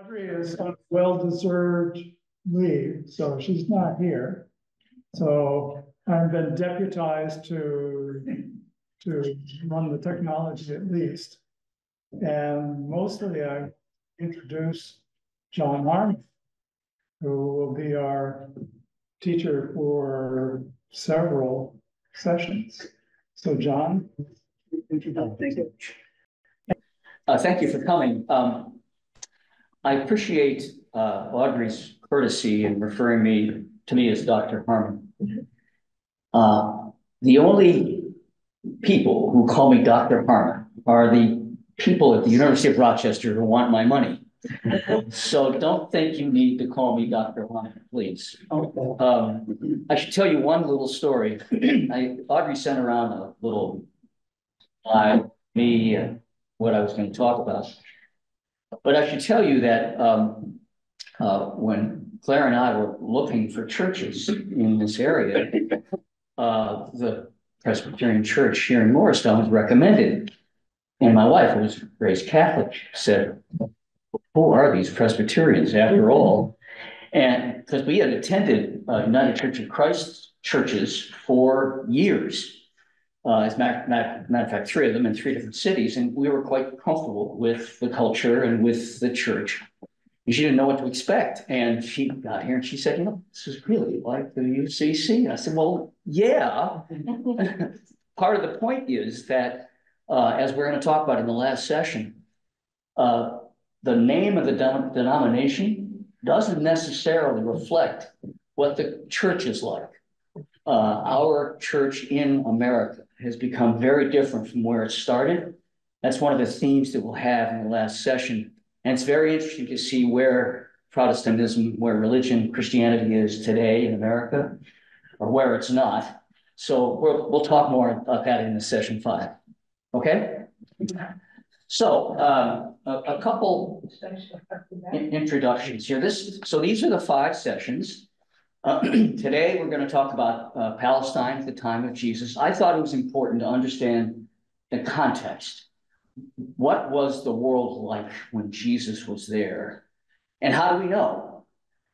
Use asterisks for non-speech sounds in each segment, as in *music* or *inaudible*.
Audrey is on well-deserved leave, so she's not here. So I've been deputized to, to run the technology at least. And mostly I introduce John Harmon, who will be our teacher for several sessions. So John. introduce- Thank you. Uh, thank you for coming. Um, I appreciate, uh, Audrey's courtesy in referring me, to me as Dr. Harmon. Uh, the only people who call me Dr. Harmon are the people at the University of Rochester who want my money. So don't think you need to call me Dr. Harmon, please. Um, I should tell you one little story. I, Audrey sent around a little slide, me, uh, what I was going to talk about. But I should tell you that um, uh, when Claire and I were looking for churches in this area, uh, the Presbyterian Church here in Morristown was recommended. And my wife, who was raised Catholic, said, who are these Presbyterians after all? And because we had attended uh, United Church of Christ churches for years. Uh, as a matter, matter, matter of fact, three of them in three different cities, and we were quite comfortable with the culture and with the church. And she didn't know what to expect. And she got here and she said, you know, this is really like the UCC. I said, well, yeah. *laughs* Part of the point is that, uh, as we're going to talk about in the last session, uh, the name of the de denomination doesn't necessarily reflect what the church is like. Uh, our church in America has become very different from where it started. That's one of the themes that we'll have in the last session. And it's very interesting to see where Protestantism, where religion, Christianity is today in America, or where it's not. So we'll, we'll talk more about that in the session five. Okay? So um, a, a, couple in introductions here. This so these are the five sessions. Uh, *clears throat* today, we're going to talk about uh, Palestine at the time of Jesus. I thought it was important to understand the context. What was the world like when Jesus was there? And how do we know?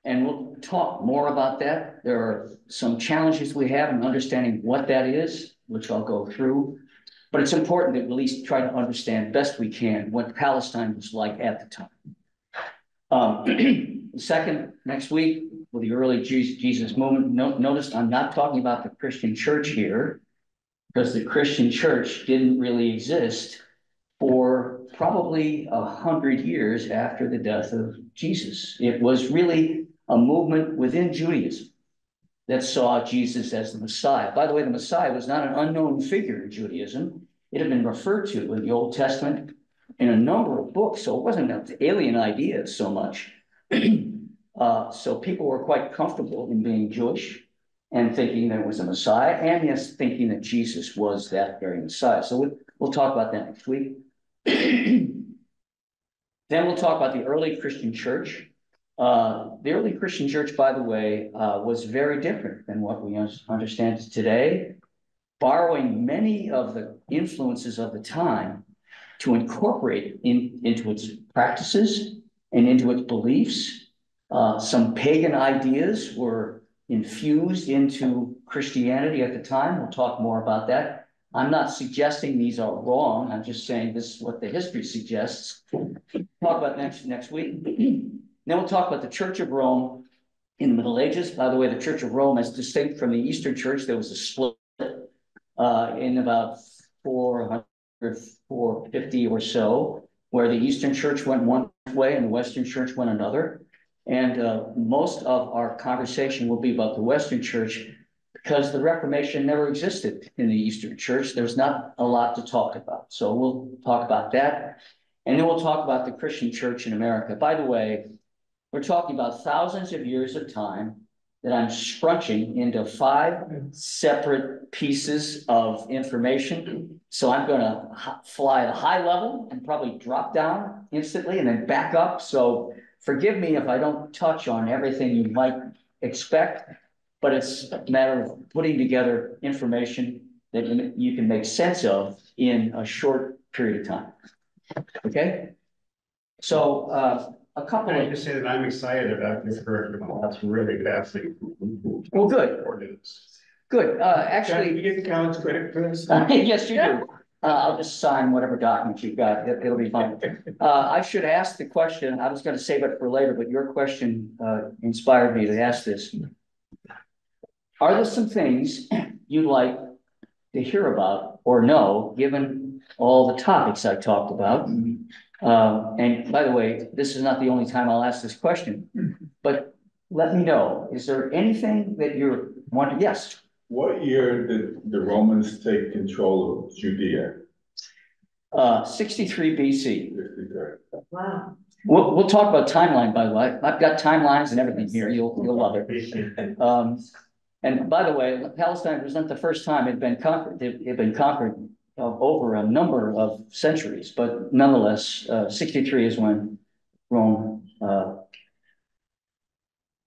And we'll talk more about that. There are some challenges we have in understanding what that is, which I'll go through. But it's important that we at least try to understand best we can what Palestine was like at the time. Um, *clears throat* second, next week, the early Jesus movement. No, notice I'm not talking about the Christian church here, because the Christian church didn't really exist for probably a hundred years after the death of Jesus. It was really a movement within Judaism that saw Jesus as the Messiah. By the way, the Messiah was not an unknown figure in Judaism. It had been referred to in the Old Testament in a number of books, so it wasn't an alien idea so much. *clears throat* Uh, so people were quite comfortable in being Jewish and thinking there was a Messiah, and yes, thinking that Jesus was that very Messiah. So we'll, we'll talk about that next week. *clears throat* then we'll talk about the early Christian church. Uh, the early Christian church, by the way, uh, was very different than what we understand today, borrowing many of the influences of the time to incorporate in, into its practices and into its beliefs uh, some pagan ideas were infused into Christianity at the time. We'll talk more about that. I'm not suggesting these are wrong. I'm just saying this is what the history suggests. Talk about next next week. *clears throat* then we'll talk about the Church of Rome in the Middle Ages. By the way, the Church of Rome, as distinct from the Eastern Church, there was a split uh, in about 400, 450 or so, where the Eastern Church went one way and the Western Church went another. And uh, most of our conversation will be about the Western Church because the Reformation never existed in the Eastern Church. There's not a lot to talk about. So we'll talk about that. And then we'll talk about the Christian church in America. By the way, we're talking about thousands of years of time that I'm scrunching into five separate pieces of information. So I'm going to fly at a high level and probably drop down instantly and then back up. So Forgive me if I don't touch on everything you might expect, but it's a matter of putting together information that you can make sense of in a short period of time. Okay? So uh, a couple Can I of, just say that I'm excited about this curriculum, that's really fascinating. well, good, good, uh, Can we actually, get the college credit for this? *laughs* yes, you do. Uh, I'll just sign whatever document you've got, it, will be fine. Uh, I should ask the question, I was gonna save it for later, but your question, uh, inspired me to ask this. Are there some things you'd like to hear about or know, given all the topics I talked about? Uh, and by the way, this is not the only time I'll ask this question, but let me know, is there anything that you're wanting, yes? What year did the Romans take control of Judea? Uh, sixty-three BC. Wow. We'll, we'll talk about timeline, by the way. I've got timelines and everything here. You'll, you'll love it. Um, and by the way, Palestine was not the first time it had been conquered. It had been conquered uh, over a number of centuries, but nonetheless, uh, sixty-three is when Rome, uh,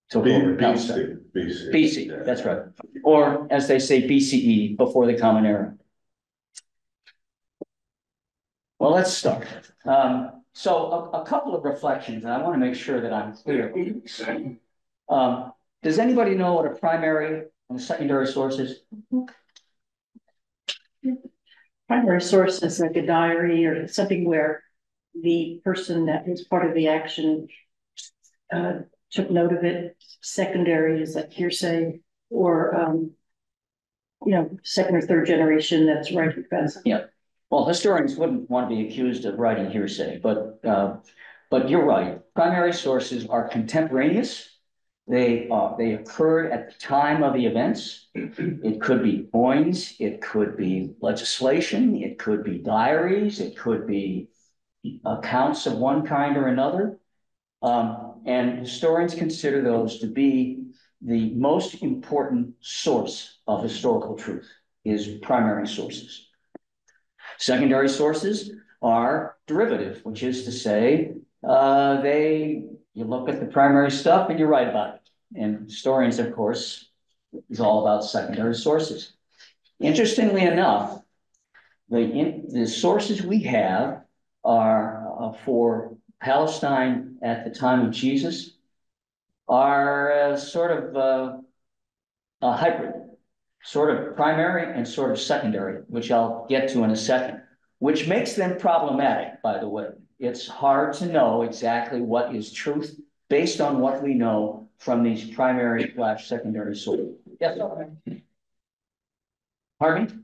took over Palestine. BC, BC. BC, that's right. Or as they say, BCE, before the common era. Well, let's start. Um, so a, a couple of reflections, and I want to make sure that I'm clear. Um, does anybody know what a primary and secondary source is? Primary source is like a diary or something where the person that was part of the action uh, took note of it. Secondary is like hearsay or, um, you know, second or third generation that's writing right. Yeah. Well, historians wouldn't want to be accused of writing hearsay, but, uh, but you're right. Primary sources are contemporaneous. They, uh, they occurred at the time of the events. It could be coins, it could be legislation, it could be diaries, it could be accounts of one kind or another. Um, and historians consider those to be the most important source of historical truth is primary sources. Secondary sources are derivative, which is to say, uh, they, you look at the primary stuff and you write about it. And historians, of course, is all about secondary sources. Interestingly enough, the, in, the sources we have are uh, for Palestine at the time of Jesus are uh, sort of uh, a hybrid, sort of primary and sort of secondary, which I'll get to in a second, which makes them problematic, by the way. It's hard to know exactly what is truth based on what we know from these primary slash secondary sources. Yes. Pardon me?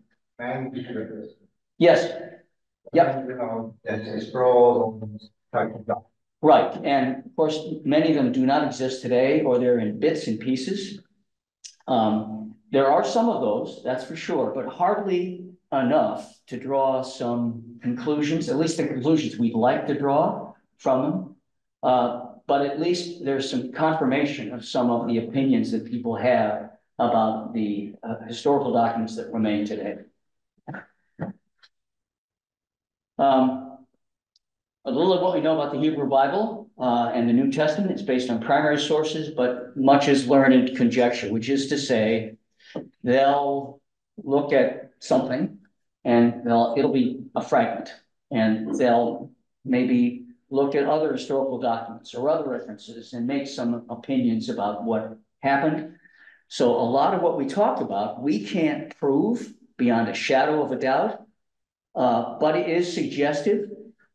Yes, Yep. Know, that's right. And of course, many of them do not exist today, or they're in bits and pieces. Um, there are some of those, that's for sure, but hardly enough to draw some conclusions, at least the conclusions we'd like to draw from them. Uh, but at least there's some confirmation of some of the opinions that people have about the uh, historical documents that remain today. Um, a little of what we know about the Hebrew Bible uh, and the New Testament is based on primary sources, but much is learned conjecture, which is to say, they'll look at something and they'll it'll be a fragment, and they'll maybe look at other historical documents or other references and make some opinions about what happened. So a lot of what we talked about, we can't prove beyond a shadow of a doubt, uh, but it is suggestive.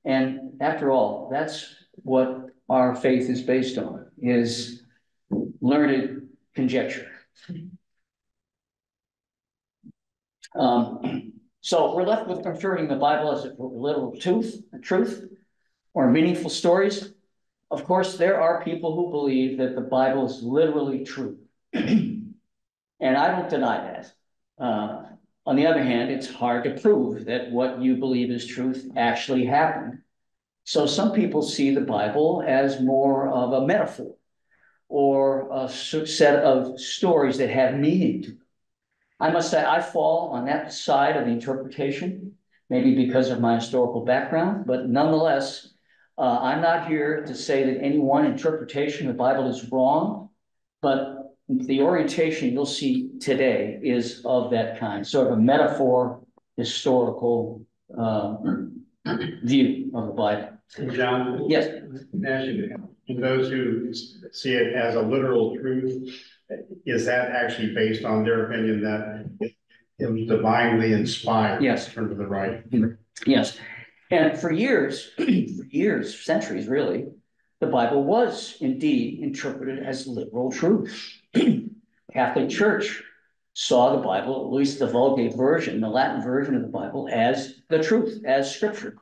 And after all, that's what our faith is based on, is learned conjecture. Um, so we're left with converting the Bible as a literal truth, truth or meaningful stories. Of course, there are people who believe that the Bible is literally true. *clears throat* and I don't deny that. Uh, on the other hand, it's hard to prove that what you believe is truth actually happened. So some people see the Bible as more of a metaphor or a set of stories that have meaning to them. I must say I fall on that side of the interpretation, maybe because of my historical background, but nonetheless, uh, I'm not here to say that any one interpretation of the Bible is wrong, but the orientation you'll see today is of that kind, sort of a metaphor, historical uh, view of the Bible. John? Yes, And those who see it as a literal truth, is that actually based on their opinion that it was divinely inspired? Yes. In terms of the writing? Yes, and for years, *clears throat* for years, centuries really, the Bible was indeed interpreted as literal truth. *clears throat* Catholic Church saw the Bible, at least the Vulgate version, the Latin version of the Bible, as the truth, as scripture.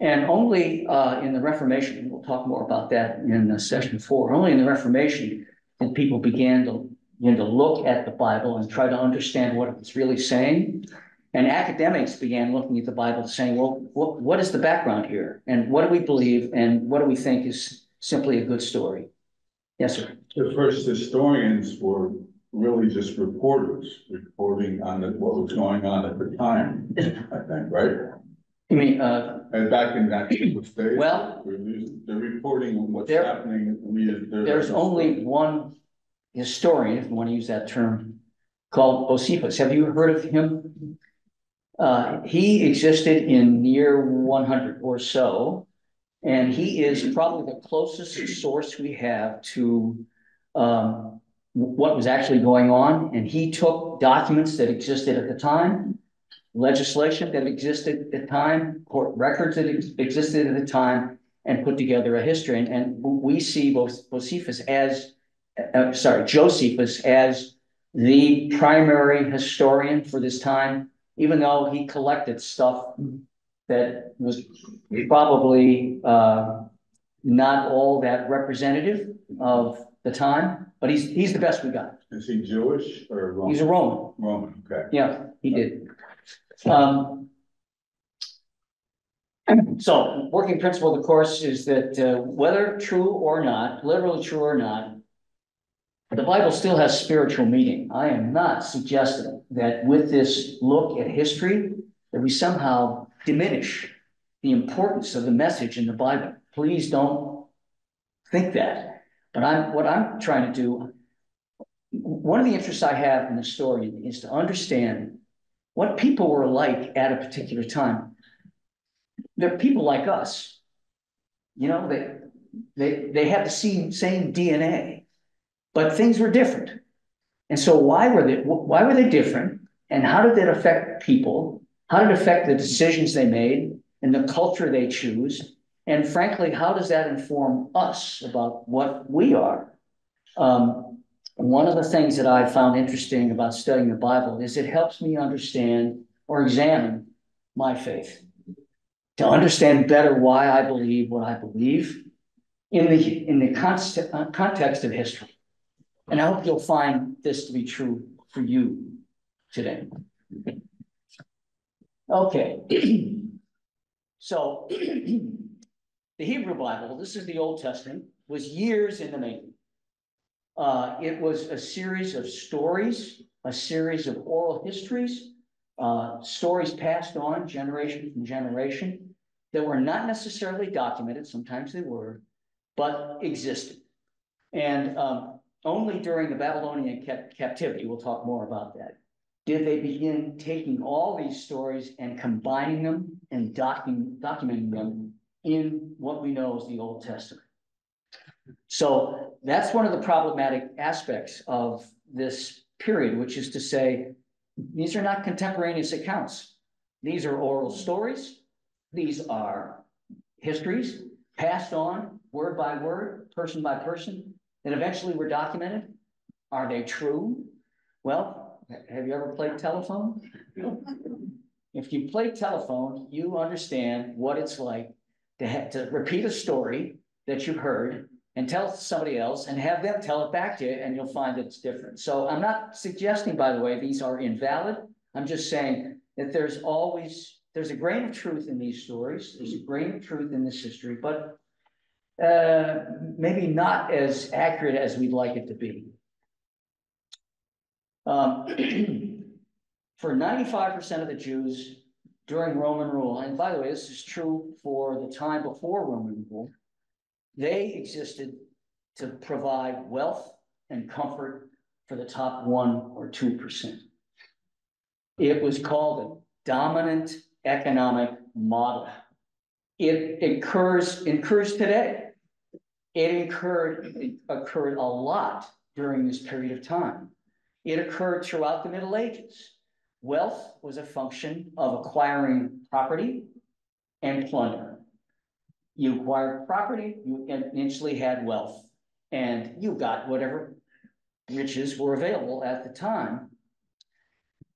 And only uh, in the Reformation, we'll talk more about that in uh, session four, only in the Reformation did people began to, begin to look at the Bible and try to understand what it was really saying. And academics began looking at the Bible saying, well, what, what is the background here? And what do we believe? And what do we think is simply a good story? Yes, sir. The first historians were really just reporters, reporting on the- what was going on at the time, I think, right? I mean, uh, And back in that days. Well- They're just- they're reporting on what's There- happening. we- they're- there's only one historian, if you want to use that term, called Josephus. Have you heard of him? Uh, he existed in year one hundred or so. And he is probably the closest source we have to um, what was actually going on. And he took documents that existed at the time, legislation that existed at the time, court records that ex- existed at the time, and put together a history. And, and we see both Josephus as, uh, sorry, Josephus as the primary historian for this time, even though he collected stuff that was probably uh, not all that representative of the time, but he's, he's the best we got. Is he Jewish or Roman? He's a Roman? Roman. Okay. Yeah, he did. Um. So, working principle of the course is that uh, whether true or not, literally true or not. The Bible still has spiritual meaning. I am not suggesting that with this look at history, that we somehow diminish. The importance of the message in the Bible. Please don't think that. But I'm, what I'm trying to do. One of the interests I have in the story is to understand what people were like at a particular time. They're people like us. You know, they, they, they have the same, same DNA, but things were different. And so why were they, why were they different? And how did that affect people? How did it affect the decisions they made and the culture they choose? And frankly, how does that inform us about what we are? Um, one of the things that I found interesting about studying the Bible is it helps me understand or examine my faith. To understand better why I believe what I believe in the, in the context, uh, context of history. And I hope you'll find this to be true for you today. Okay. *clears throat* So *clears throat* the Hebrew Bible, this is the Old Testament, was years in the making. Uh, it was a series of stories, a series of oral histories, uh, stories passed on generation from generation that were not necessarily documented, sometimes they were, but existed. And um, only during the Babylonian cap- captivity, we'll talk more about that, did they begin taking all these stories and combining them and docu- documenting them in what we know as the Old Testament. So that's one of the problematic aspects of this period, which is to say, these are not contemporaneous accounts. These are oral stories. These are histories passed on word by word, person by person, that eventually were documented. Are they true? Well, have you ever played telephone? *laughs* If you play telephone, you understand what it's like to have to repeat a story that you've heard and tell somebody else and have them tell it back to you and you'll find it's different. So I'm not suggesting, by the way, these are invalid. I'm just saying that there's always, there's a grain of truth in these stories. There's a grain of truth in this history, but uh, maybe not as accurate as we'd like it to be. Um, *clears throat* for ninety-five percent of the Jews during Roman rule, and by the way, this is true for the time before Roman rule, they existed to provide wealth and comfort for the top one or two percent. It was called a dominant economic model. It occurs, occurs today. It occurred, it occurred a lot during this period of time. It occurred throughout the Middle Ages. Wealth was a function of acquiring property and plunder. You acquired property, you eventually had wealth, and you got whatever riches were available at the time.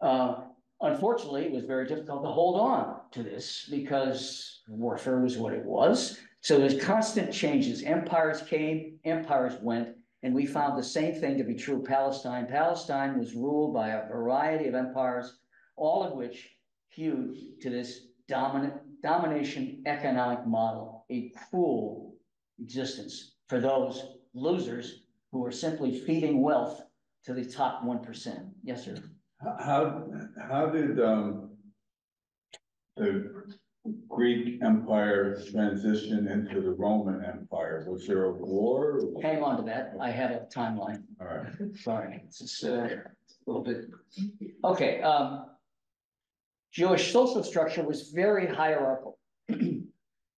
Uh, unfortunately, it was very difficult to hold on to this because warfare was what it was. So there's constant changes. Empires came, empires went, and we found the same thing to be true Palestine. Palestine was ruled by a variety of empires, all of which hewed to this dominant domination economic model, a cruel existence for those losers who are simply feeding wealth to the top one percent. Yes, sir. How, how did, um, the Greek Empire transition into the Roman Empire? Was there a war? Hang on to that. I have a timeline. All right. Sorry, it's just uh, a little bit. Okay, um. Jewish social structure was very hierarchical. *clears throat*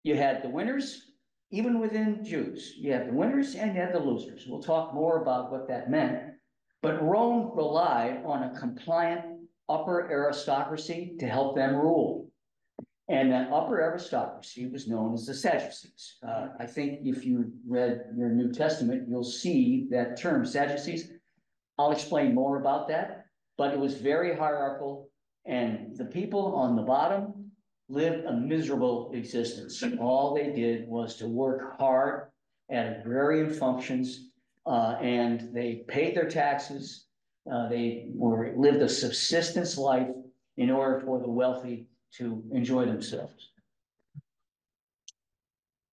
You had the winners, even within Jews, you had the winners and you had the losers. We'll talk more about what that meant. But Rome relied on a compliant upper aristocracy to help them rule. And that upper aristocracy was known as the Sadducees. Uh, I think if you read your New Testament, you'll see that term Sadducees. I'll explain more about that, but it was very hierarchical. And the people on the bottom lived a miserable existence. All they did was to work hard at agrarian functions, uh, and they paid their taxes. Uh, they were lived a subsistence life in order for the wealthy to enjoy themselves.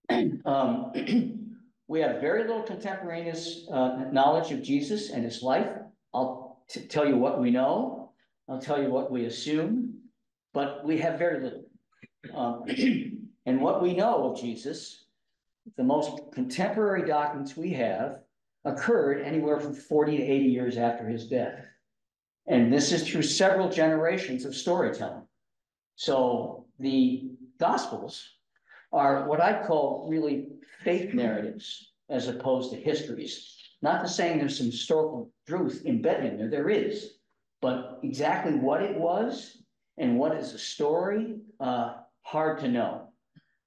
*clears throat* um, *clears throat* we have very little contemporaneous uh, knowledge of Jesus and his life. I'll tell you what we know. I'll tell you what we assume, but we have very little. Um, *clears throat* and what we know of Jesus, the most contemporary documents we have occurred anywhere from 40 to 80 years after his death. And this is through several generations of storytelling. So the Gospels are what I call really faith narratives as opposed to histories. Not to saying there's some historical truth embedded in there, there is, but exactly what it was and what is a story, uh, hard to know.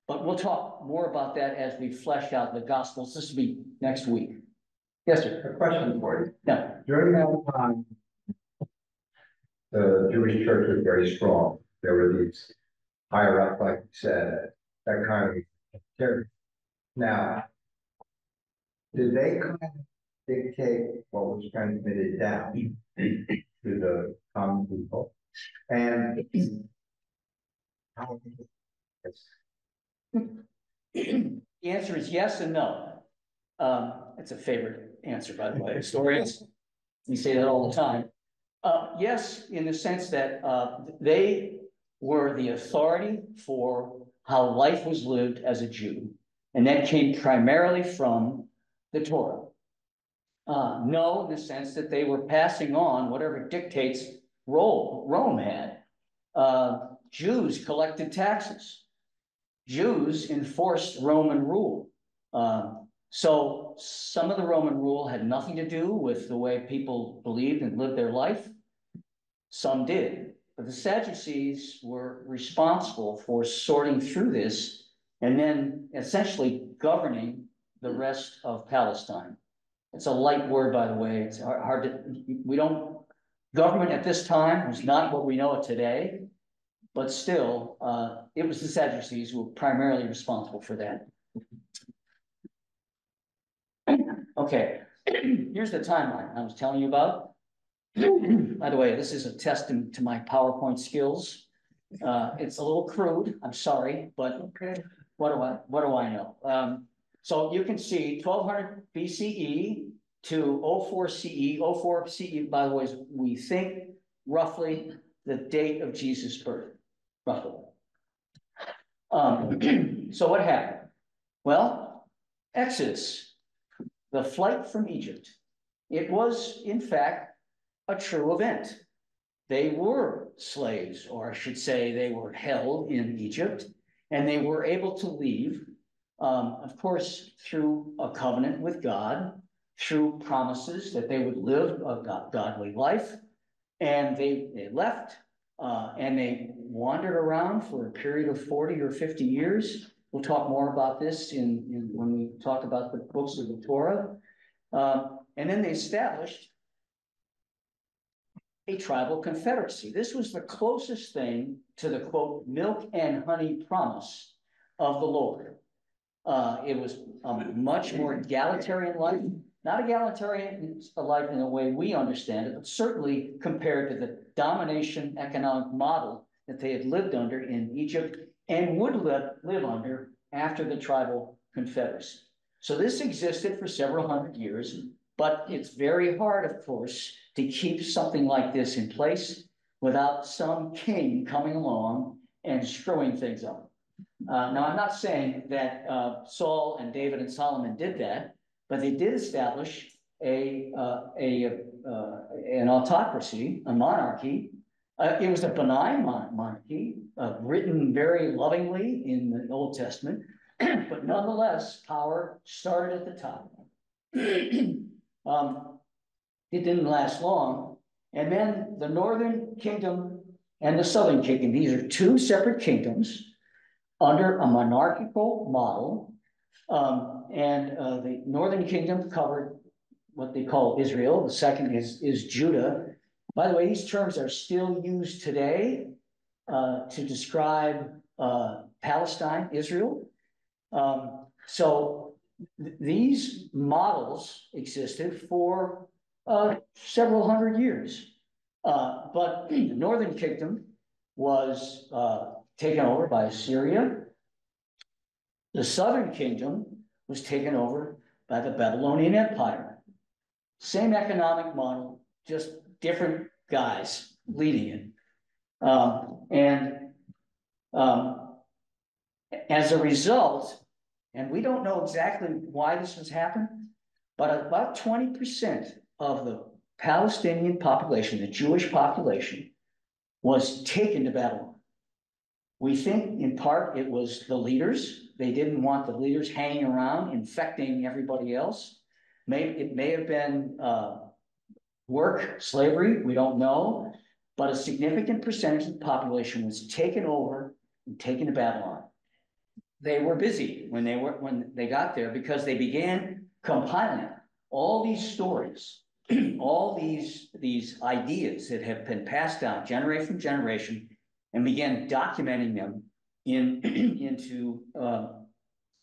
But we'll talk more about that as we flesh out the Gospels. This will be next week. Yes, sir. A question for you. No. During that time, the Jewish church was very strong. There were these higher up, like you said, that kind of church. Now, did they kind of dictate what was transmitted down to the common people? And how The answer is yes and no. Um, it's a favorite answer, by the way, historians. We say that all the time. Uh, yes, in the sense that, uh, they were the authority for how life was lived as a Jew. And that came primarily from the Torah. Uh, no, in the sense that they were passing on whatever dictates Rome, Rome had. Uh, Jews collected taxes. Jews enforced Roman rule. Um, so some of the Roman rule had nothing to do with the way people believed and lived their life. Some did, but the Sadducees were responsible for sorting through this and then essentially governing the rest of Palestine. It's a light word, by the way. It's hard to, we don't, government at this time was not what we know today. But still, uh, it was the Sadducees who were primarily responsible for that. Okay, *clears throat* here's the timeline I was telling you about. *clears throat* By the way, this is a testament to my PowerPoint skills. Uh, it's a little crude, I'm sorry, but okay. what do I, what do I know? Um, so you can see twelve hundred BCE to 04 CE, 04 CE, by the way, is we think roughly the date of Jesus' birth roughly. Um, *clears throat* so what happened? Well, Exodus, the flight from Egypt, it was in fact a true event. They were slaves, or I should say they were held in Egypt, and they were able to leave Um, of course, through a covenant with God, through promises that they would live a go- godly life. And they, they left, uh, and they wandered around for a period of forty or fifty years. We'll talk more about this in, in, when we talk about the books of the Torah. Um, and then they established a tribal confederacy. This was the closest thing to the quote, milk and honey promise of the Lord. Uh, it was a much more egalitarian life, not egalitarian life in the way we understand it, but certainly compared to the domination economic model that they had lived under in Egypt and would live, live under after the tribal confederacy. So this existed for several hundred years, but it's very hard, of course, to keep something like this in place without some king coming along and screwing things up. Uh, now, I'm not saying that uh, Saul and David and Solomon did that, but they did establish a, uh, a, uh, an autocracy, a monarchy. Uh, it was a benign mon- monarchy, uh, written very lovingly in the Old Testament, *clears throat* but nonetheless, power started at the top. *clears throat* um, it didn't last long. And then the northern kingdom and the southern kingdom, these are two separate kingdoms under a monarchical model. Um, and uh, the northern kingdom covered what they call Israel. The second is, is Judah. By the way, these terms are still used today uh, to describe uh, Palestine, Israel. Um, so th- these models existed for uh, several hundred years. Uh, but the northern kingdom was uh, taken over by Assyria. The southern kingdom was taken over by the Babylonian Empire. Same economic model, just different guys leading it. Um, and um, as a result, and we don't know exactly why this has happened, but about 20% of the Palestinian population, the Jewish population, was taken to Babylon. We think in part it was the leaders. They didn't want the leaders hanging around infecting everybody else. It may have been uh, work, slavery, we don't know. But a significant percentage of the population was taken over and taken to Babylon. They were busy when they were when they got there because they began compiling all these stories, *clears throat* all these these ideas that have been passed down generation from generation, and began documenting them in *clears throat* into uh,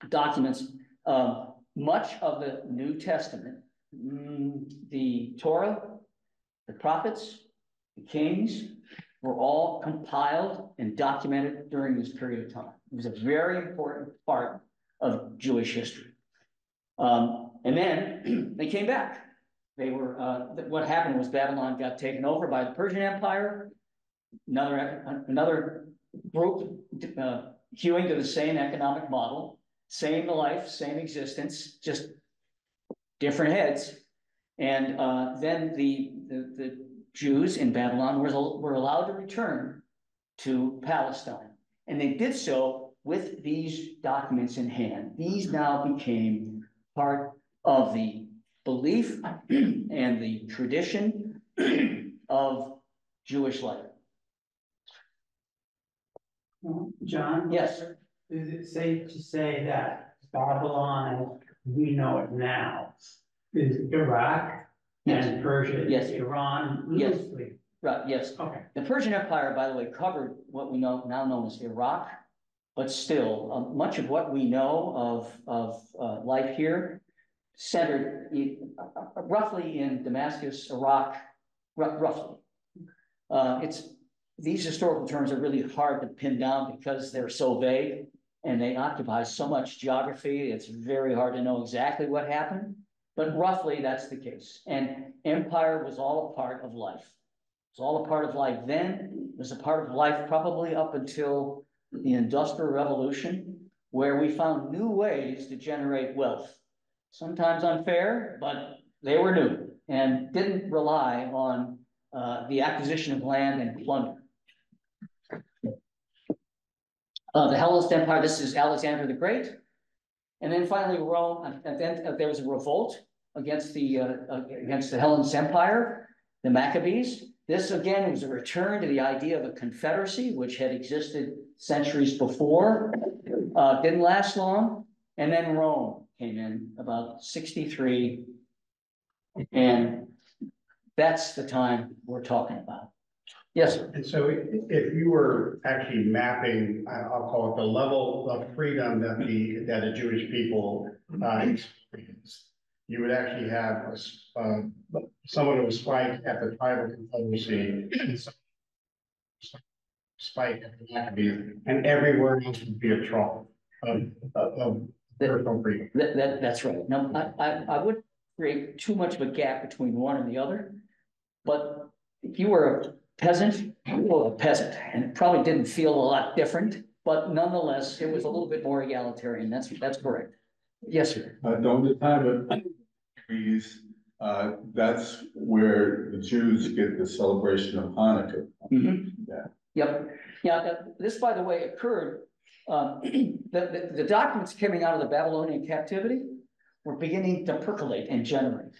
documents. Um, much of the New Testament, mm, the Torah, the prophets, the kings, were all compiled and documented during this period of time. It was a very important part of Jewish history. Um, and then *clears throat* they came back. They were, uh, th- what happened was Babylon got taken over by the Persian Empire. Another, another group, uh, hewing to the same economic model, same life, same existence, just different heads. And, uh, then the, the, the Jews in Babylon were, were allowed to return to Palestine. And they did so with these documents in hand. These now became part of the belief and the tradition of Jewish life. John? Yes, Is it safe to say that Babylon, we know it now, is Iraq Yes. and Persia, Yes. Iran Yes. right, yes. Okay, The Persian Empire, by the way, covered what we know now known as Iraq. But still, uh, much of what we know of, of, uh, life here centered roughly in Damascus, Iraq, roughly. Uh, it's, these historical terms are really hard to pin down because they're so vague and they occupy so much geography, it's very hard to know exactly what happened. But roughly, that's the case. And empire was all a part of life. It's all a part of life then, it was a part of life probably up until the Industrial Revolution, where we found new ways to generate wealth. Sometimes unfair, but they were new and didn't rely on uh, the acquisition of land and plunder. Uh, the Hellenist Empire, this is Alexander the Great. And then finally Rome, and then uh, there was a revolt against the, uh, uh, against the Hellenist Empire, the Maccabees. This again was a return to the idea of a confederacy, which had existed centuries before. Uh, didn't last long. And then Rome came in about sixty-three. And that's the time we're talking about. Yes. And so if you were actually mapping, I'll call it the level of freedom that the, that the Jewish people, uh, experienced. You would actually have, a uh, someone who was spike at the tribal confederacy. Spike at the Maccabees, and everywhere else would be a trough of, of, of personal freedom. That, that, that's right. Now, I, I, I wouldn't create too much of a gap between one and the other. But if you were a peasant, you were a peasant, and it probably didn't feel a lot different, but nonetheless, it was a little bit more egalitarian. That's, that's correct. Yes, sir. Uh, during the time of Maccabees, uh, that's where the Jews get the celebration of Hanukkah. Mhm. Yeah. Yep. Yeah, that- this, by the way, occurred, um, *clears throat* the, the, the documents coming out of the Babylonian captivity were beginning to percolate and generate.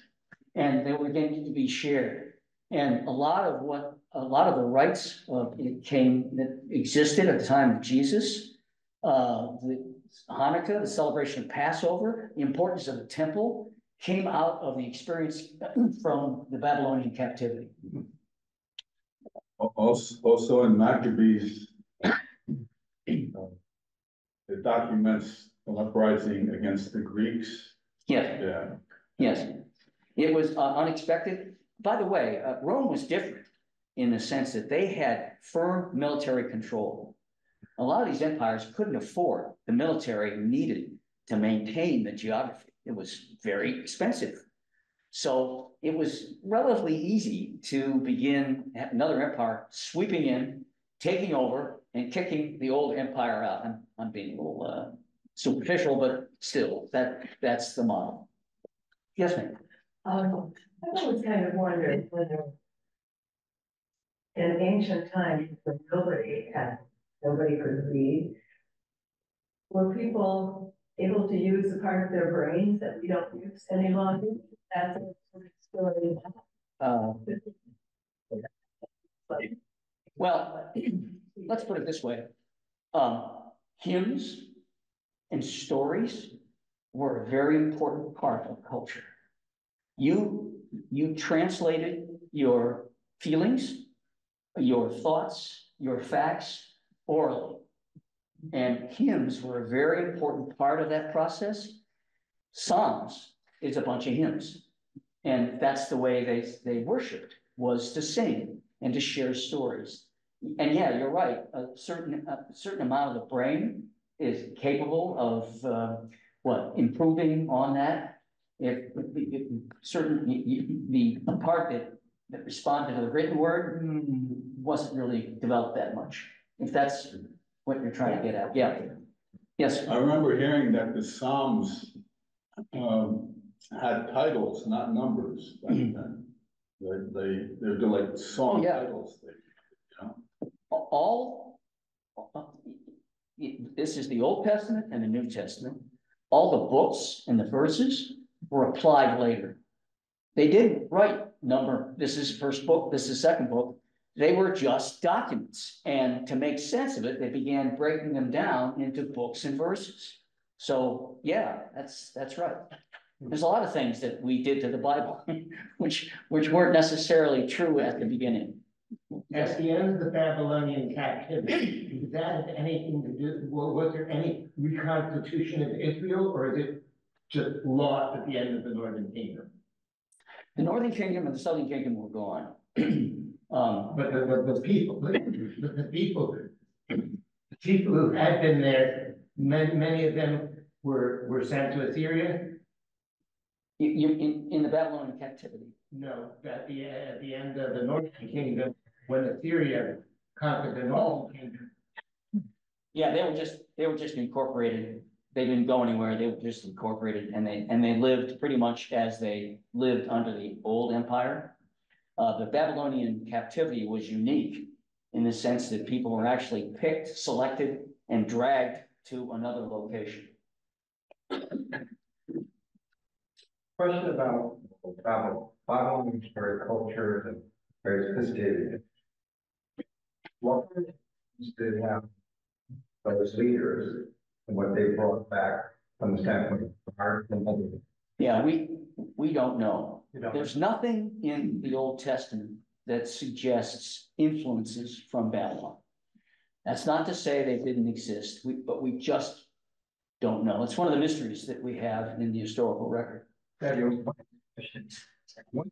And they were beginning to be shared. And a lot of what, a lot of the rites uh, came, that existed at the time of Jesus. Uh, the Hanukkah, the celebration of Passover, the importance of the temple came out of the experience *clears throat* from the Babylonian captivity. Also, also in Maccabees. *clears throat* It documents an uprising against the Greeks, Yeah. yeah. Yes, it was uh, unexpected. By the way, uh, Rome was different in the sense that they had firm military control. A lot of these empires couldn't afford the military needed to maintain the geography. It was very expensive. So it was relatively easy to begin another empire sweeping in, taking over and kicking the old empire out. I'm, I'm being a little uh, superficial, but still, that, that's the model. Yes, ma'am. Um, I've always kind of wondered whether. In ancient times, when nobody had, nobody could read. Were people able to use a part of their brains that we don't use any longer? That's a sort of story. Uh, *laughs* well, *clears throat* let's put it this way. Um, hymns and stories were a very important part of culture. You, you translated your feelings, your thoughts, your facts orally. And hymns were a very important part of that process. Psalms is a bunch of hymns. And that's the way they, they worshiped, was to sing and to share stories. And yeah, you're right, a certain, a certain amount of the brain is capable of, uh, what, improving on that? If, if certain, you- you- the part that, that responded to the written word hmm, wasn't really developed that much. If that's what you're trying to get at, yeah. Yes, I remember hearing that the Psalms um, had titles, not numbers back then. They, they, they're like song Oh, yeah. titles. they- you know? All. Uh, this is the Old Testament and the New Testament. All the books and the verses were applied later. They didn't write number, this is first book, this is second book. They were just documents, and to make sense of it, they began breaking them down into books and verses. So, yeah, that's, that's right. There's a lot of things that we did to the Bible, *laughs* which, which weren't necessarily true at the beginning. At the end of the Babylonian captivity, did that have anything to do, wa- was there any reconstitution of Israel, or is it just lost at the end of the Northern Kingdom? The Northern Kingdom and the Southern Kingdom were gone. *clears throat* Um, But the, the, the people, the, the people, the people who had been there, many, many of them were, were sent to Assyria? you, you, in, in the Babylonian captivity. No, at the, at the end of the Northern Kingdom, when Assyria conquered the Northern Kingdom. Yeah, they were just, they were just incorporated. They didn't go anywhere. They were just incorporated and they, and they lived pretty much as they lived under the old empire. Uh, the Babylonian captivity was unique in the sense that people were actually picked, selected, and dragged to another location. Question about Babylon, Babylon is very cultured and very sophisticated. What did have those leaders and what they brought back from the standpoint of art and other? Yeah, we, we don't know. You know, There's nothing in the Old Testament that suggests influences from Babylon. That's not to say they didn't exist, we, but we just don't know. It's one of the mysteries that we have in the historical record. that you- What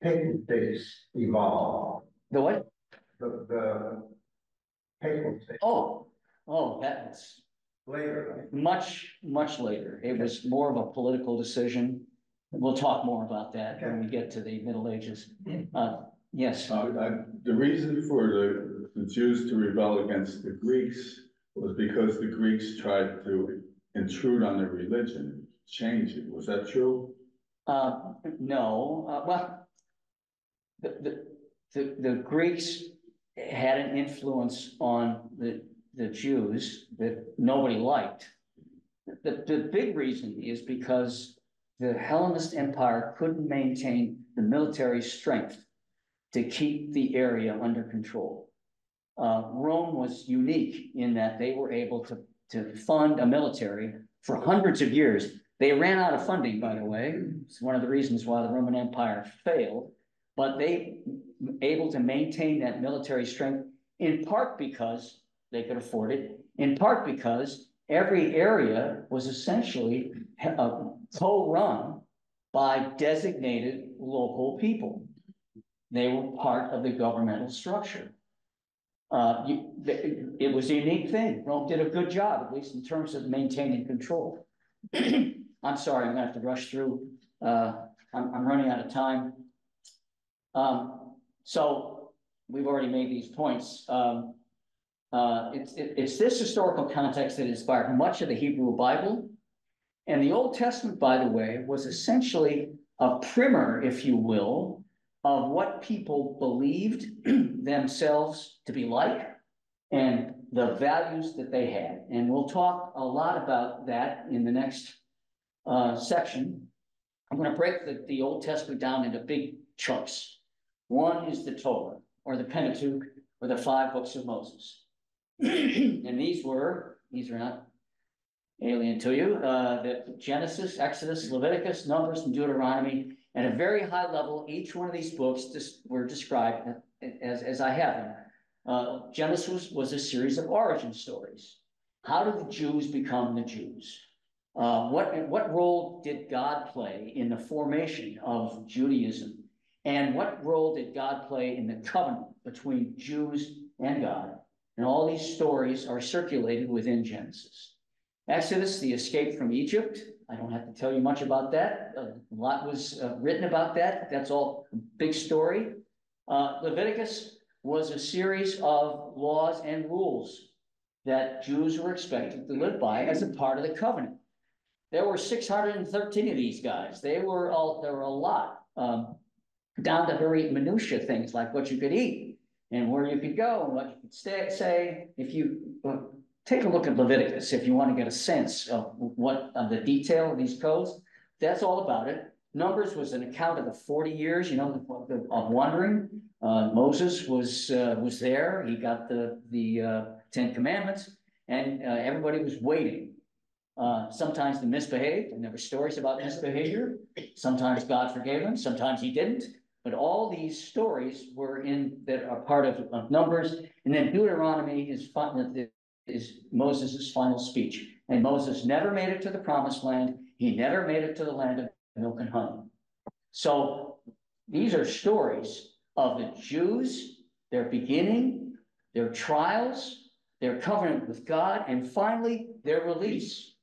Papal states evolved, The what? The, the papal states Oh, oh, that's later. much, much later. It was more of a political decision. We'll talk more about that when we get to the Middle Ages. Uh, yes, Uh, I- the reason for the, the Jews to rebel against the Greeks was because the Greeks tried to intrude on their religion, change it. Was that true? uh, no, uh, well. The, the, the, the Greeks had an influence on the, the Jews that nobody liked. The, the big reason is because the Hellenist Empire couldn't maintain the military strength to keep the area under control. Uh, Rome was unique in that they were able to, to fund a military for hundreds of years. They ran out of funding, by the way. It's one of the reasons why the Roman Empire failed. But they able to maintain that military strength in part because they could afford it, in part because every area was essentially uh, co-run by designated local people. They were part of the governmental structure. Uh, you, it, was a unique thing. Rome did a good job, at least in terms of maintaining control. *clears throat* I'm sorry, I'm gonna have to rush through. Uh, I'm, I'm running out of time. Um, so we've already made these points. Um, uh, it's, it- it's this historical context that inspired much of the Hebrew Bible. And the Old Testament, by the way, was essentially a primer, if you will, of what people believed *clears throat* themselves to be like and the values that they had. And we'll talk a lot about that in the next uh, section. I'm gonna break the, the Old Testament down into big chunks. One is the Torah, or the Pentateuch, or the five books of Moses. *clears throat* And these were, these are not alien to you, uh, the Genesis, Exodus, Leviticus, Numbers, and Deuteronomy. At a very high level, each one of these books just were described as, as I have them. Uh, Genesis was, was a series of origin stories. How did the Jews become the Jews? Uh, what, what role did God play in the formation of Judaism? And what role did God play in the covenant between Jews and God? And all these stories are circulated within Genesis. Exodus, the escape from Egypt. I don't have to tell you much about that. A lot was uh, written about that. That's all a big story. Uh, Leviticus was a series of laws and rules that Jews were expected to live by as a part of the covenant. There were six hundred and thirteen of these guys. They were all, there were a lot, um, down to very minutia things like what you could eat and where you could go and what you could stay, say. If you, uh, take a look at Leviticus, if you want to get a sense of what, of the detail of these codes, that's all about it. Numbers was an account of the forty years, you know, of wandering. Uh, Moses was, uh, was there. He got the, the, uh, Ten Commandments and, uh, everybody was waiting. Uh, sometimes they misbehaved and there were stories about misbehavior. Sometimes God forgave them, sometimes he didn't. But all these stories were in, that are part of, of Numbers. And then Deuteronomy is, is Moses' final speech. And Moses never made it to the promised land. He never made it to the land of milk and honey. So these are stories of the Jews, their beginning, their trials, their covenant with God, and finally their release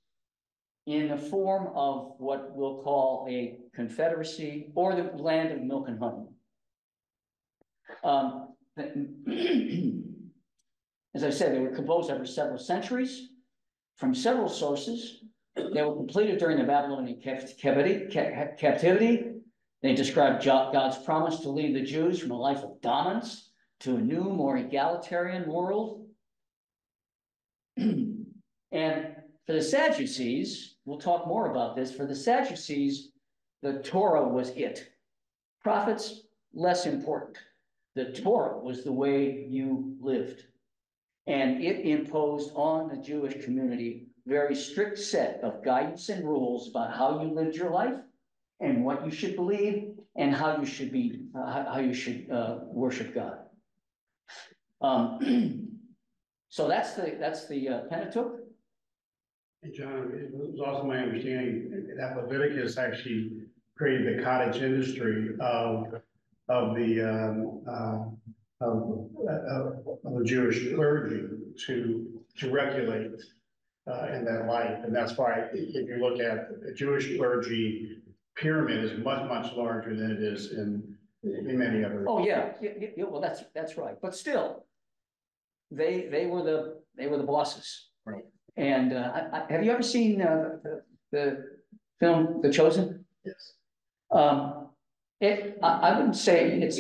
in the form of what we'll call a confederacy or the land of milk and honey. Um, *clears throat* as I said, they were composed over several centuries from several sources. They were completed during the Babylonian captivity. captivity. They describe God's promise to lead the Jews from a life of dominance to a new, more egalitarian world. *clears throat* and for the Sadducees, we'll talk more about this, for the Sadducees, the Torah was it. Prophets, less important. The Torah was the way you lived. And it imposed on the Jewish community very strict set of guidance and rules about how you lived your life and what you should believe and how you should be, uh, how, you should, uh, worship God. Um, *clears throat* so that's the, that's the uh, Pentateuch. Hey, John, it was also my understanding that Leviticus actually created the cottage industry of, of the, um, uh, of, of, of the Jewish clergy to, to regulate, uh, in that life. And that's why if you look at the Jewish clergy pyramid is much, much larger than it is in, in many other. Oh, yeah, yeah, yeah, yeah, well, that's, that's right, but still. They, they were the, they were the bosses. Right. And, uh, I, I, have you ever seen, uh, the, the film The Chosen? Yes. Um, it, I, I wouldn't say it's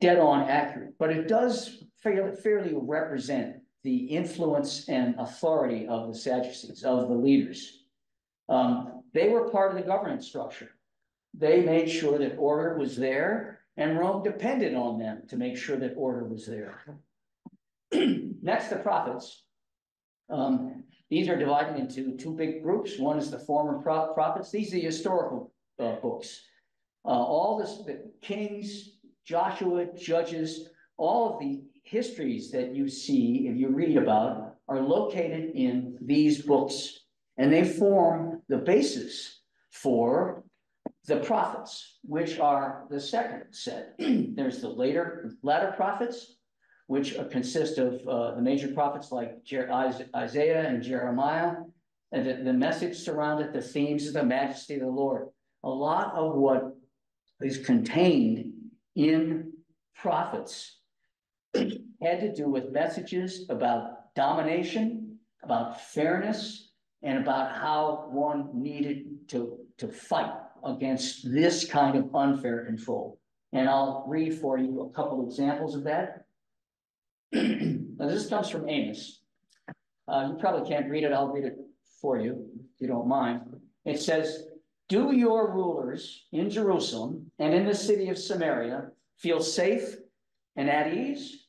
dead on accurate, but it does fairly, fairly represent the influence and authority of the Sadducees, of the leaders. Um, they were part of the governance structure. They made sure that order was there and Rome depended on them to make sure that order was there. *clears throat* Next, the prophets. Um, these are divided into two big groups. One is the former pro- prophets. These are the historical uh, books. Uh, all this, the kings, Joshua, judges, all of the histories that you see, if you read about, are located in these books. And they form the basis for the prophets, which are the second set. *clears throat* There's the later, latter prophets, which consist of uh, the major prophets like Jer- Isaiah and Jeremiah. And the, the message surrounded the themes of the majesty of the Lord. A lot of what is contained in prophets had to do with messages about domination, about fairness, and about how one needed to, to fight against this kind of unfair control. And I'll read for you a couple examples of that. *clears throat* Now, this comes from Amos. Uh, you probably can't read it, I'll read it for you, if you don't mind. It says, do your rulers in Jerusalem and in the city of Samaria feel safe and at ease?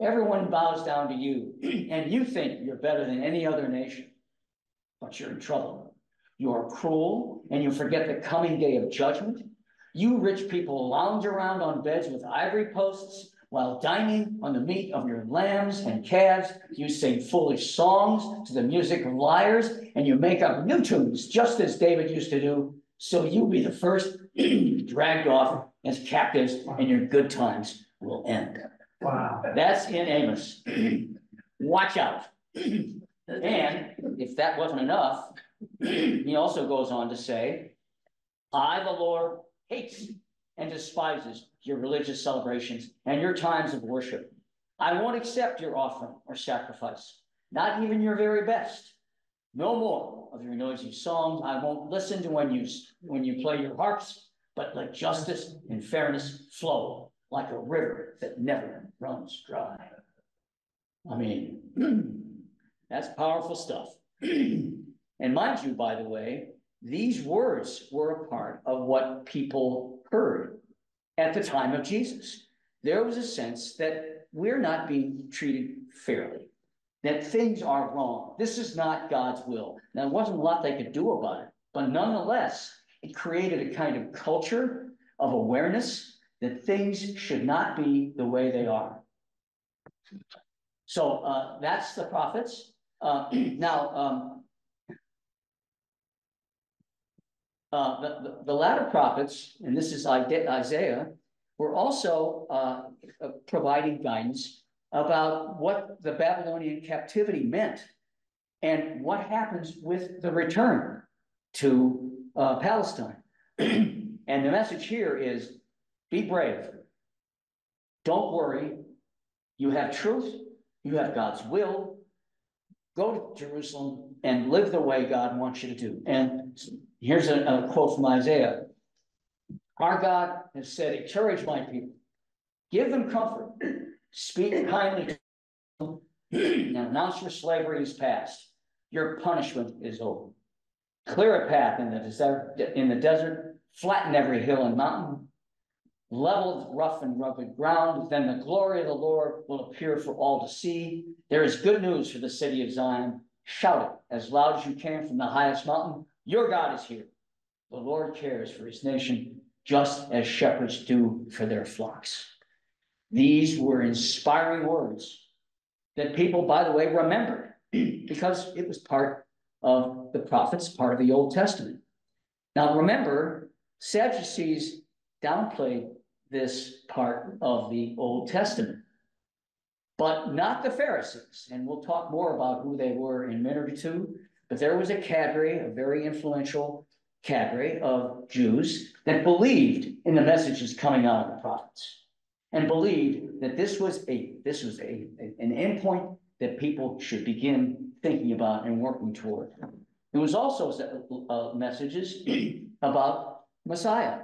Everyone bows down to you, *clears throat* and you think you're better than any other nation. But you're in trouble. You are cruel, and you forget the coming day of judgment. You rich people lounge around on beds with ivory posts while dining on the meat of your lambs and calves. You sing foolish songs to the music of lyres, and you make up new tunes, just as David used to do. So you'll be the first *clears throat* dragged off as captives, and your good times will end. Wow. That's in Amos. *clears throat* Watch out. *clears throat* And if that wasn't enough, he also goes on to say, I, the Lord, hates and despises your religious celebrations and your times of worship. I won't accept your offering or sacrifice, not even your very best. No more of your noisy songs. I won't listen to when you, when you play your harps, but let justice and fairness flow like a river that never runs dry. I mean, *clears throat* that's powerful stuff. *clears throat* And mind you, by the way, these words were a part of what people heard at the time of Jesus. There was a sense that we're not being treated fairly, that things are wrong. This is not God's will. Now, there wasn't a lot they could do about it, but nonetheless, it created a kind of culture of awareness that things should not be the way they are. So uh, that's the prophets. Uh, *clears throat* now, um, uh, the, the, the latter prophets, and this is Isaiah, were also uh, uh, providing guidance about what the Babylonian captivity meant and what happens with the return to uh, Palestine. *clears throat* and the message here is be brave. Don't worry. You have truth. You have God's will. Go to Jerusalem and live the way God wants you to do. And here's a, a quote from Isaiah. Our God has said, encourage my people, give them comfort, speak kindly to them, and announce your slavery is past. Your punishment is over. clear a path in the desert, in the desert, flatten every hill and mountain. Level rough and rugged ground, then the glory of the Lord will appear for all to see. There is good news for the city of Zion. Shout it as loud as you can from the highest mountain. Your God is here. The Lord cares for his nation, just as shepherds do for their flocks. These were inspiring words that people, by the way, remembered *clears throat* because it was part of the prophets, part of the Old Testament. Now, remember, Sadducees downplayed this part of the Old Testament, but not the Pharisees. And we'll talk more about who they were in a minute or two. But there was a cadre, a very influential cadre of Jews that believed in the messages coming out of the prophets and believed that this was a this was a, an endpoint that people should begin thinking about and working toward. There was also uh, messages *clears throat* about Messiah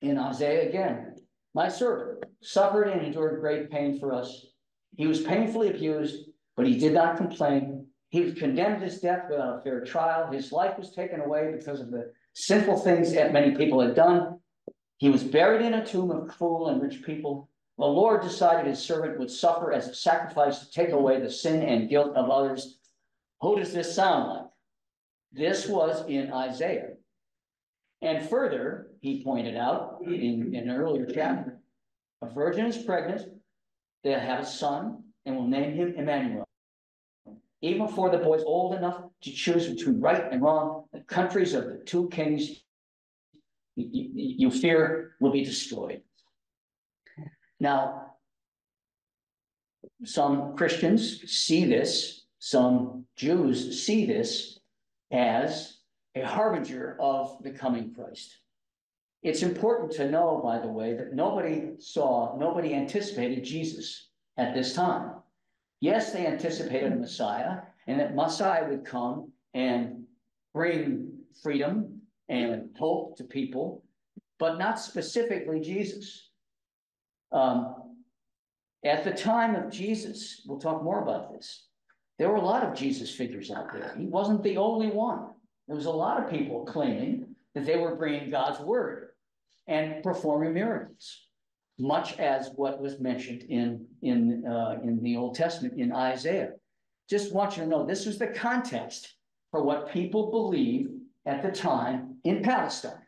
in Isaiah again. My servant suffered and endured great pain for us. He was painfully abused, but he did not complain. He was condemned to death without a fair trial. His life was taken away because of the sinful things that many people had done. He was buried in a tomb of cruel and rich people. The Lord decided his servant would suffer as a sacrifice to take away the sin and guilt of others. Who does this sound like? This was in Isaiah. And further, he pointed out in, in an earlier chapter, a virgin is pregnant, they'll have a son, and will name him Emmanuel. Even before the boy is old enough to choose between right and wrong, the countries of the two kings you, you fear will be destroyed. Now, some Christians see this, some Jews see this as a harbinger of the coming Christ. It's important to know, by the way, that nobody saw, nobody anticipated Jesus at this time. Yes, they anticipated a Messiah and that Messiah would come and bring freedom and hope to people, but not specifically Jesus. Um, at the time of Jesus, we'll talk more about this. There were a lot of Jesus figures out there. He wasn't the only one. There was a lot of people claiming that they were bringing God's word and performing miracles, much as what was mentioned in, in, uh, in the Old Testament in Isaiah. Just want you to know this was the context for what people believed at the time in Palestine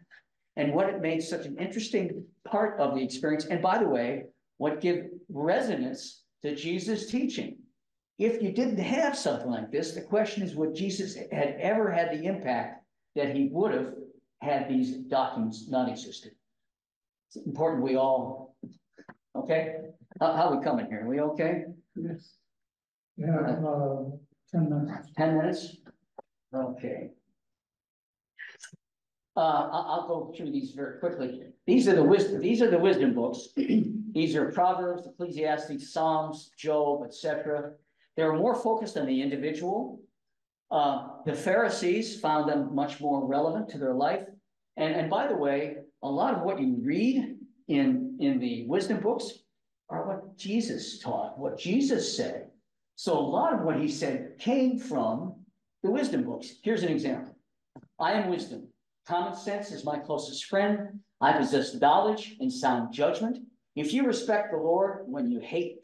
and what it made such an interesting part of the experience. And by the way, what give resonance to Jesus' teaching. If you didn't have something like this, the question is would Jesus had ever had the impact that he would have had these documents not existed? It's important we all, okay? How, how are we coming here? Are we okay? Yes. Yeah, uh, ten minutes. Ten minutes? Okay. Uh, I'll, I'll go through these very quickly. These are the wisdom, these are the wisdom books. *clears throat* These are Proverbs, Ecclesiastes, Psalms, Job, etc. They're more focused on the individual. Uh, the Pharisees found them much more relevant to their life. And, and by the way, a lot of what you read in, in the wisdom books are what Jesus taught, what Jesus said. So a lot of what he said came from the wisdom books. Here's an example. I am wisdom. Common sense is my closest friend. I possess knowledge and sound judgment. If you respect the Lord when you hate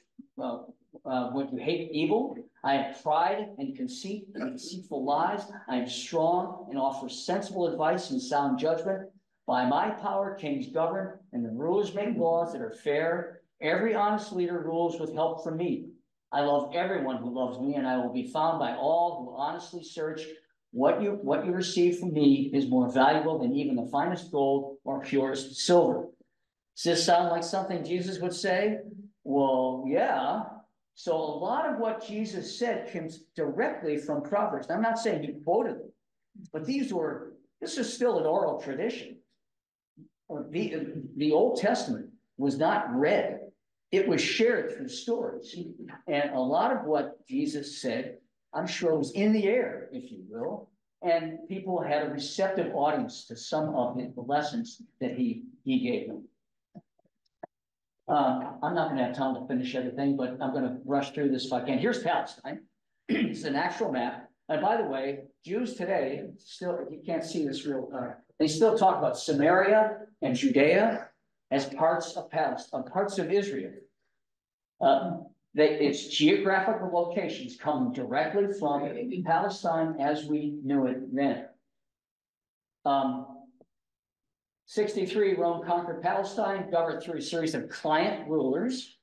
uh, uh, when you hate evil, I have pride and conceit and deceitful lies. I am strong and offer sensible advice and sound judgment. By my power, kings govern, and the rulers make laws that are fair. Every honest leader rules with help from me. I love everyone who loves me, and I will be found by all who honestly search. What you what you receive from me is more valuable than even the finest gold or purest silver. Does this sound like something Jesus would say? Well, yeah. So a lot of what Jesus said comes directly from Proverbs. I'm not saying he quoted them, but these were, this is still an oral tradition. The, the Old Testament was not read. It was shared through stories. And a lot of what Jesus said, I'm sure was in the air, if you will. And people had a receptive audience to some of the lessons that he, he gave them. Uh, I'm not gonna have time to finish everything, but I'm gonna rush through this if I can. Here's Palestine. *clears throat* It's an actual map. And by the way, Jews today, still, you can't see this real, uh, they still talk about Samaria and Judea as parts of Palestine, parts of Israel. Uh, they, its geographical locations come directly from Palestine as we knew it then. Um. Sixty-three, Rome conquered Palestine, governed through a series of client rulers.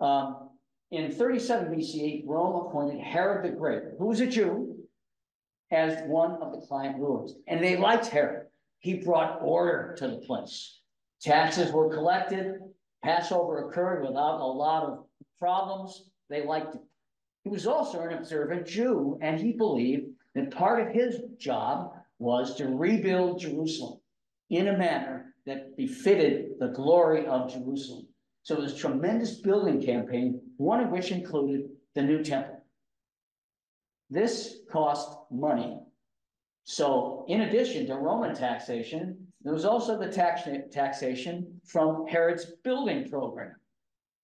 Um, in thirty-seven BCE, Rome appointed Herod the Great, who was a Jew, as one of the client rulers, and they liked Herod. He brought order to the place. Taxes were collected, Passover occurred without a lot of problems. They liked it. He was also an observant Jew, and he believed that part of his job was to rebuild Jerusalem in a manner that befitted the glory of Jerusalem. So it was a tremendous building campaign, one of which included the new temple. This cost money. So in addition to Roman taxation, there was also the tax taxation from Herod's building program.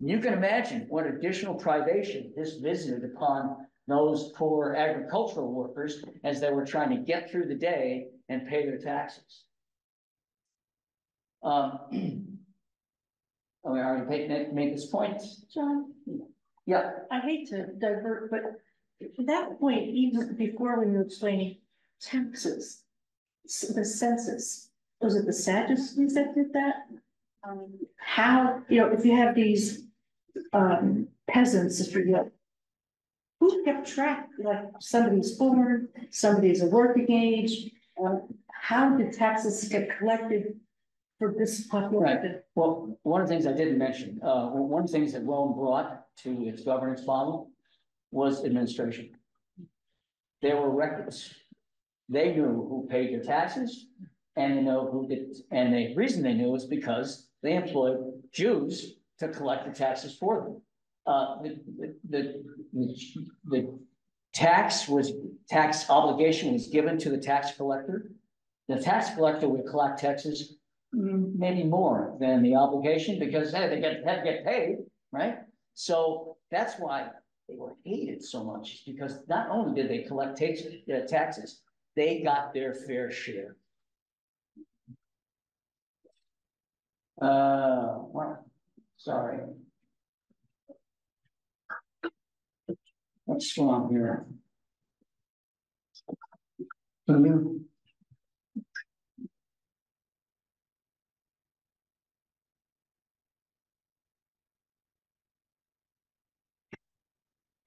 You can imagine what additional privation this visited upon those poor agricultural workers as they were trying to get through the day and pay their taxes. Um. *clears throat* Oh, we already made- made this point. John, Yeah, I hate to divert, but at that point, even before we were explaining taxes, the census, was it the Sadducees that did that? Um, how, you know, if you have these, um, peasants, if you. Who kept track, like somebody's born, somebody's a working age, uh, how did taxes get collected for this population? well, one of the things I didn't mention, uh, one of the things that Rome brought to its governance model was administration. There were records. They knew who paid their taxes and they know who did, and the reason they knew is because they employed Jews to collect the taxes for them. Uh, the, the, the, the, tax was, tax obligation was given to the tax collector. The tax collector would collect taxes, mm, maybe more than the obligation, because hey, they get, had to get paid, right? So that's why they were hated so much, because not only did they collect tax, uh, taxes, they got their fair share. Uh, well, sorry. What's wrong here?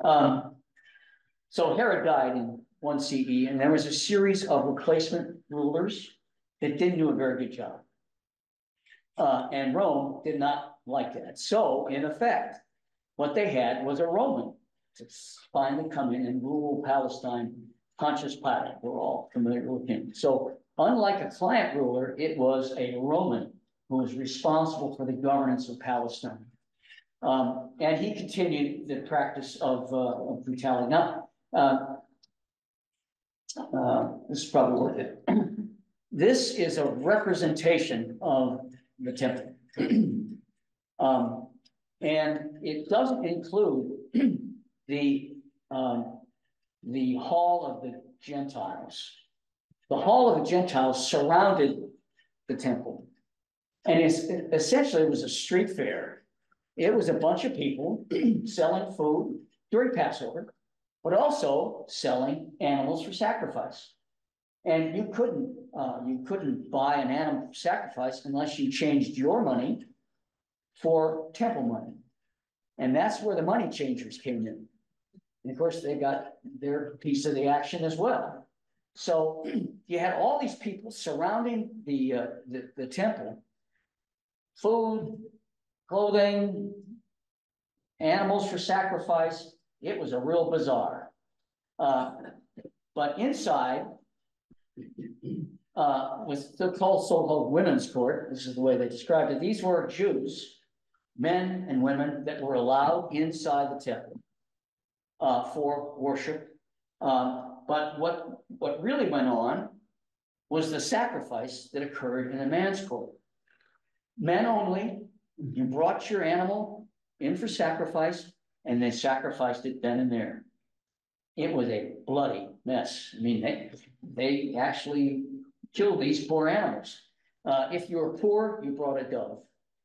Um, so Herod died in one CE, and there was a series of replacement rulers that didn't do a very good job. Uh, and Rome did not like that. So in effect, what they had was a Roman to finally come in and rule Palestine. Pontius Pilate, we're all familiar with him. So unlike a client ruler, it was a Roman who was responsible for the governance of Palestine. Um, and he continued the practice of, uh, of brutality. Now, um, uh, this is probably worth it. *clears throat* This is a representation of the temple. *clears throat* Um, and it doesn't include *clears throat* the, um, the hall of the Gentiles. The hall of the Gentiles surrounded the temple. And it's essentially it was a street fair. It was a bunch of people *clears throat* selling food during Passover, but also selling animals for sacrifice. And you couldn't, uh, you couldn't buy an animal for sacrifice unless you changed your money for temple money. And that's where the money changers came in. And of course, they got their piece of the action as well. So *clears throat* you had all these people surrounding the, uh, the, the temple. Food, clothing, animals for sacrifice. It was a real bazaar. Uh, but inside, uh, was the so-called women's court. This is the way they described it. These were Jews, men and women that were allowed inside the temple uh, for worship. Um, but what, what really went on was the sacrifice that occurred in the man's court. Men only, you brought your animal in for sacrifice and they sacrificed it then and there. it was a bloody mess. I mean, they, they actually killed these poor animals. Uh, if you were poor, you brought a dove.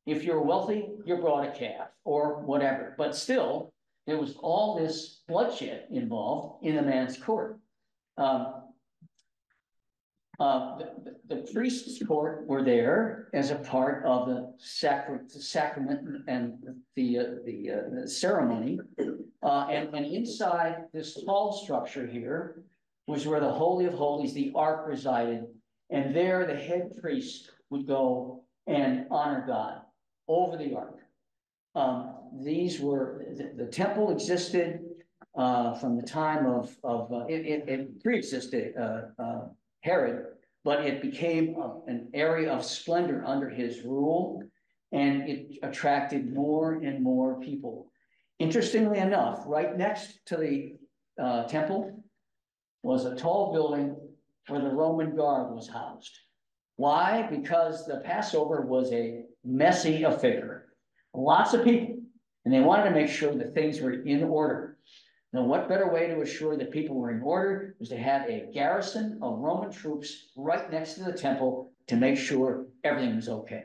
If you're wealthy, you brought a calf or whatever, but still, there was all this bloodshed involved in the man's court. Um, uh, the, the- the priest's court were there as a part of the sacrament, sacrament and the, uh, the, uh, the ceremony. Uh, and, and inside this tall structure here was where the Holy of Holies, the Ark resided. And there the head priest would go and honor God over the Ark. Um, these were, the, the temple existed, uh, from the time of, of, uh, it, it, it pre-existed, Herod, but it became a- an area of splendor under his rule. And it attracted more and more people. Interestingly enough, right next to the, uh, temple was a tall building where the Roman guard was housed. Why? Because the Passover was a messy affair. Lots of people, and they wanted to make sure that things were in order. Now, what better way to assure that people were in order was to have a garrison of Roman troops right next to the temple to make sure everything was okay.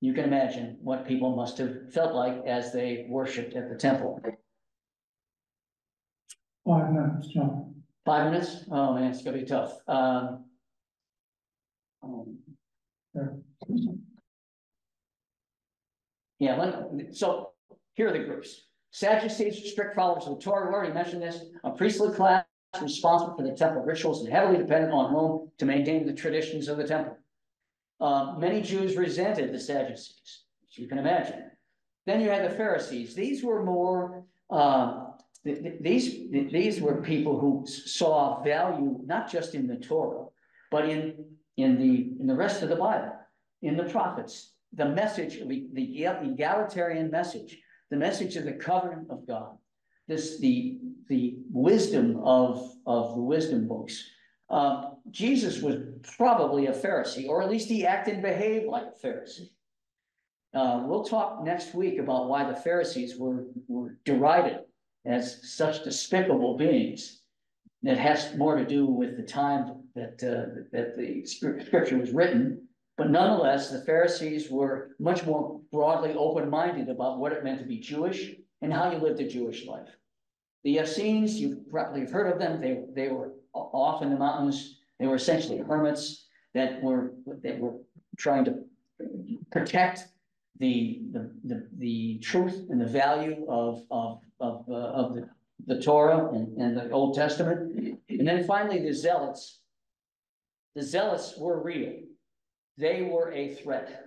You can imagine what people must have felt like as they worshiped at the temple. Five minutes, John. Five minutes? Oh, man, it's gonna be tough. Um. um, Yeah, let- so here are the groups. Sadducees, are strict followers of the Torah, we already mentioned this, a priestly class responsible for the temple rituals and heavily dependent on Rome to maintain the traditions of the temple. Uh, many Jews resented the Sadducees, as you can imagine. Then you had the Pharisees. These were more, uh, th- th- these, th- these were people who saw value not just in the Torah, but in, in the, in the rest of the Bible, in the prophets. The message, the egalitarian message, the message of the covenant of God. This, the, the wisdom of, of the wisdom books. Uh, Jesus was probably a Pharisee, or at least he acted and behaved like a Pharisee. Uh, we'll talk next week about why the Pharisees were, were derided as such despicable beings. That has more to do with the time that, uh, that the scripture was written. But nonetheless, the Pharisees were much more broadly open-minded about what it meant to be Jewish and how you lived a Jewish life. The Essenes, you've probably heard of them, they, they were off in the mountains, they were essentially hermits that were, that were trying to protect the, the, the, the truth and the value of, of, of, uh, of the, the Torah and, and the Old Testament. And then finally, the Zealots. The Zealots were real. They were a threat.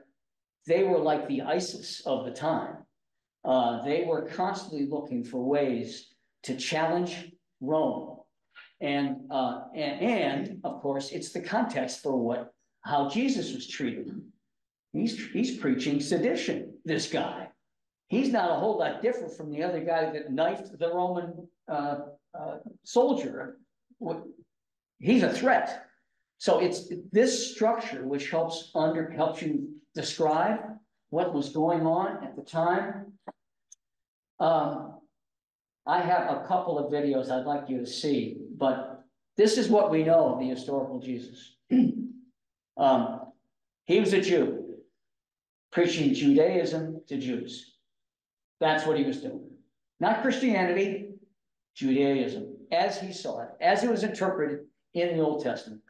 They were like the ISIS of the time. Uh, they were constantly looking for ways to challenge Rome. And, uh, and, and of course, it's the context for what, how Jesus was treated. He's, he's preaching sedition, this guy. He's not a whole lot different from the other guy that knifed the Roman, uh, uh, soldier. He's a threat. So it's this structure which helps under, helps you describe what was going on at the time. Um, I have a couple of videos I'd like you to see, but this is what we know of the historical Jesus. *clears throat* Um, he was a Jew, preaching Judaism to Jews. That's what he was doing. Not Christianity, Judaism, as he saw it, as it was interpreted in the Old Testament.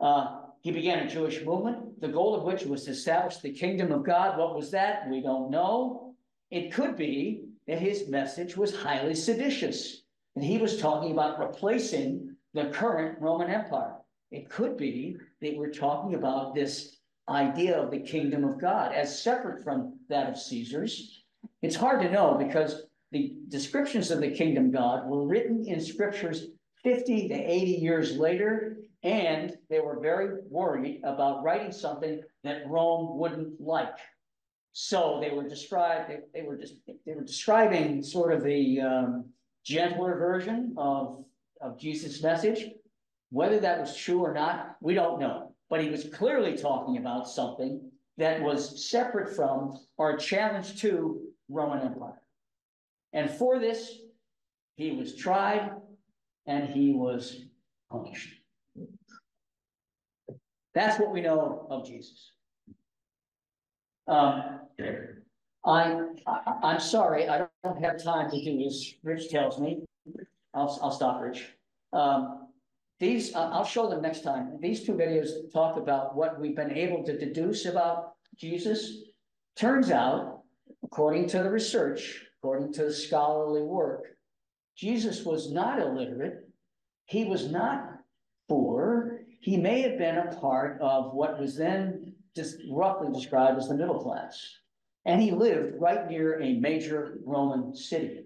Uh, he began a Jewish movement, the goal of which was to establish the kingdom of God. What was that? We don't know. It could be that his message was highly seditious, and he was talking about replacing the current Roman Empire. It could be that we're talking about this idea of the kingdom of God as separate from that of Caesar's. It's hard to know because the descriptions of the kingdom of God were written in scriptures fifty to eighty years later, and they were very worried about writing something that Rome wouldn't like. So they were described, they, they were just, they were describing sort of the um gentler version of, of Jesus' message. Whether that was true or not, we don't know, but he was clearly talking about something that was separate from or a challenge to Roman Empire. And for this, he was tried, and he was punished. That's what we know of Jesus. Um, I, I, I'm sorry, I don't have time to do this, Rich tells me. I'll, I'll stop, Rich. Um, these, I'll show them next time. These two videos talk about what we've been able to deduce about Jesus. Turns out, according to the research, according to the scholarly work, Jesus was not illiterate. He was not poor. He may have been a part of what was then just roughly described as the middle class. And he lived right near a major Roman city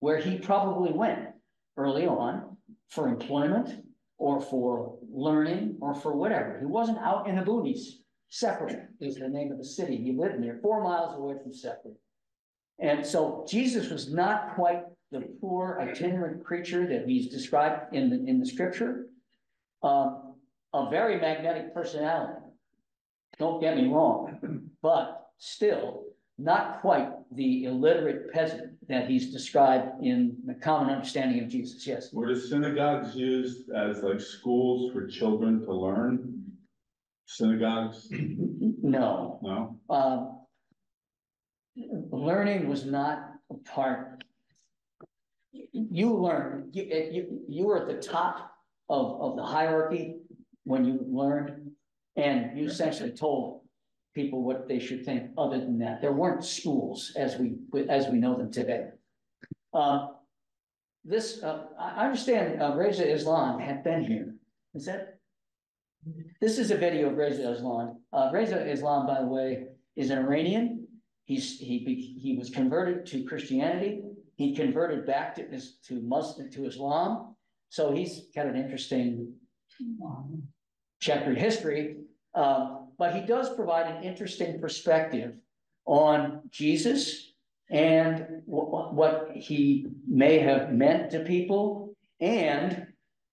where he probably went early on for employment or for learning or for whatever. He wasn't out in the boonies. Sepphoris is the name of the city. He lived near, four miles away from Sepphoris. And so Jesus was not quite the poor itinerant creature that he's described in the, in the scripture. Um, a very magnetic personality. Don't get me wrong, but still not quite the illiterate peasant that he's described in the common understanding of Jesus. Yes. Were the synagogues used as like schools for children to learn? Synagogues, No, no? um. Learning was not a part. You learned, you, you, you were at the top of, of the hierarchy when you learned. And you essentially told people what they should think other than that. There weren't schools as we, as we know them today. Um, this, uh, I understand, uh, Reza Aslan had been here. Is that? This is a video of Reza Aslan. Uh, Reza Aslan, by the way, is an Iranian. He's, he, he was converted to Christianity. He converted back to, to Muslim, to Islam. So he's got an interesting checkered history. Uh, but he does provide an interesting perspective on Jesus and what, he may have meant to people and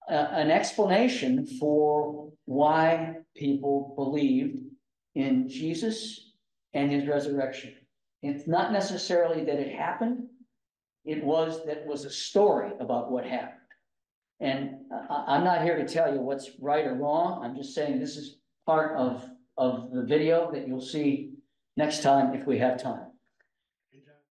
uh, an explanation for why people believed in Jesus and his resurrection. It's not necessarily that it happened. It was that was a story about what happened. And I, I'm not here to tell you what's right or wrong. I'm just saying this is part of, of the video that you'll see next time if we have time.